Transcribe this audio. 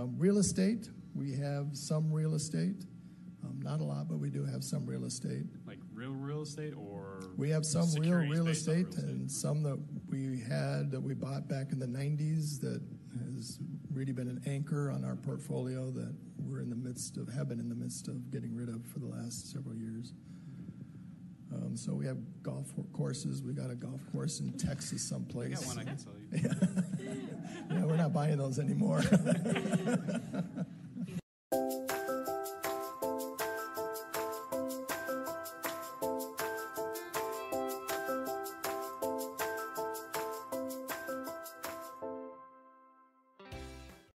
Um, real estate, we have some real estate. Um, not a lot, but we do have some real estate. Like real real estate or We have some real real estate real estate? and some that we had that we bought back in the 90s that has really been an anchor on our portfolio that we're in the midst of, have been in the midst of getting rid of for the last several years. Um, so we have golf courses. We got a golf course in Texas I someplace. got one I can sell you. not buying those anymore.